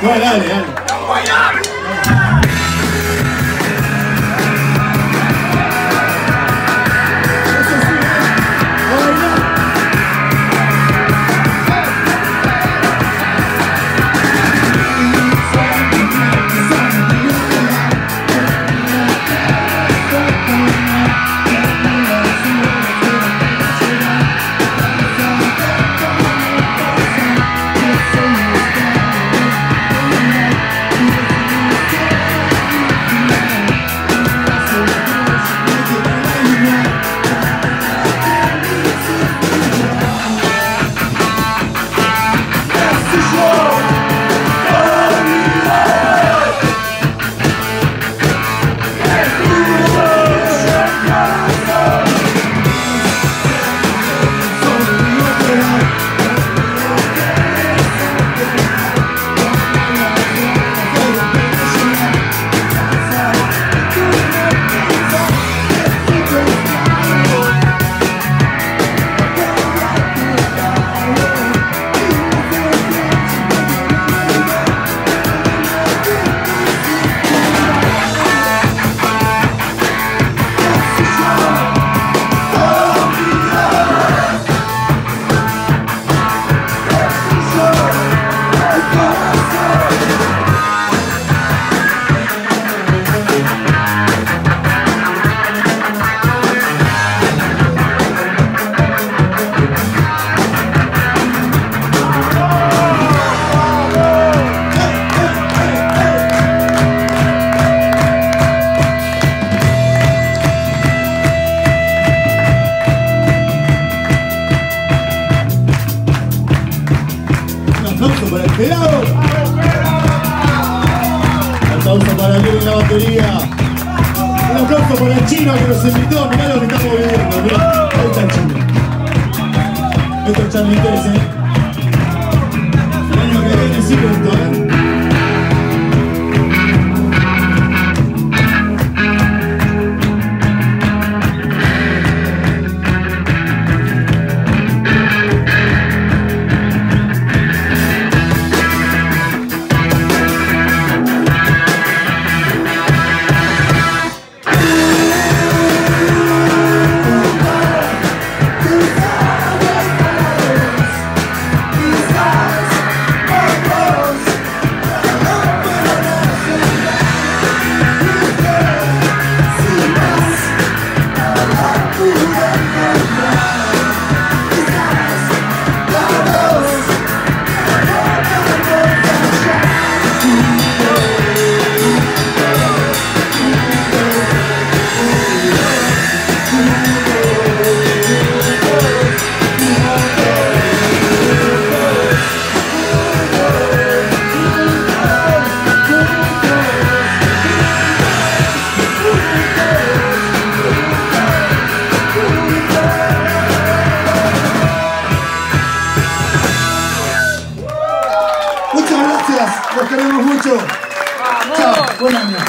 快葛 el pelado. Un aplauso para Diego en la batería. Un aplauso para el chino que nos invitó. Mirá lo que estamos viviendo. Mirá. Ahí está el chino. Esto es Charlie Tess, ¿eh? El año que viene sí esto, ¿eh? Buena mía.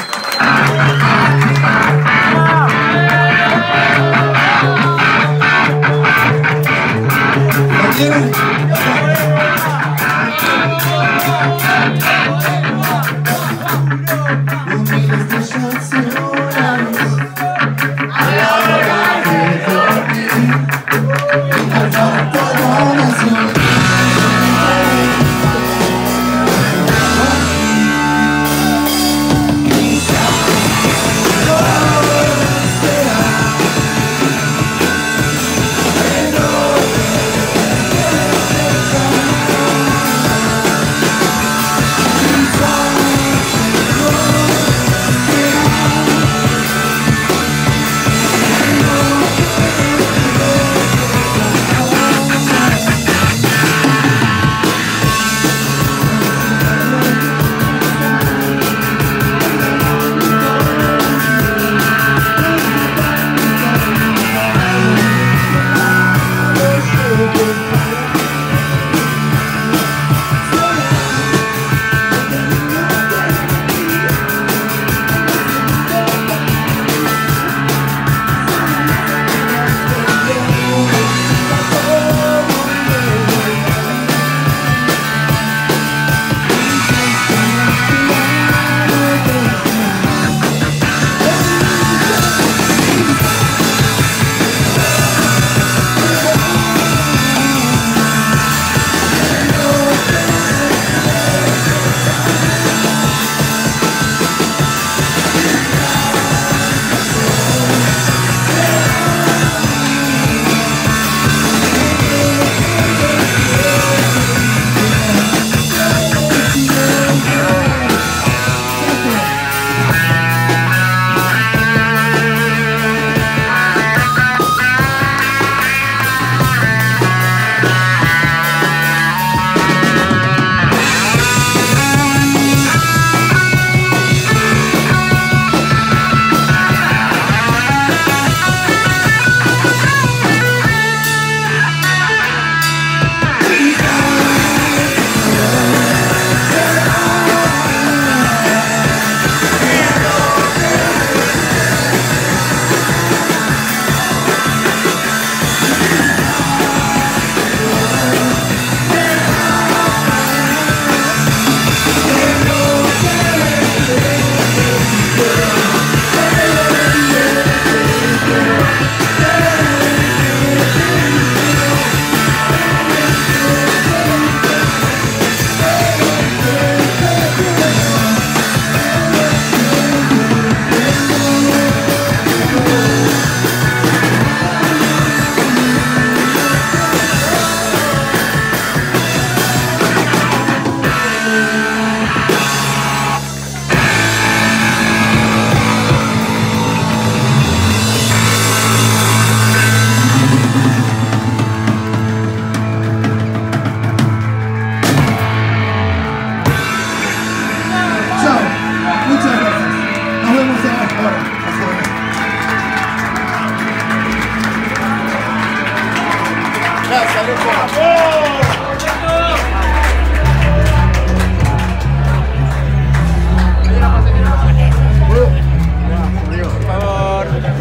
Por favor.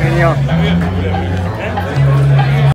Genio.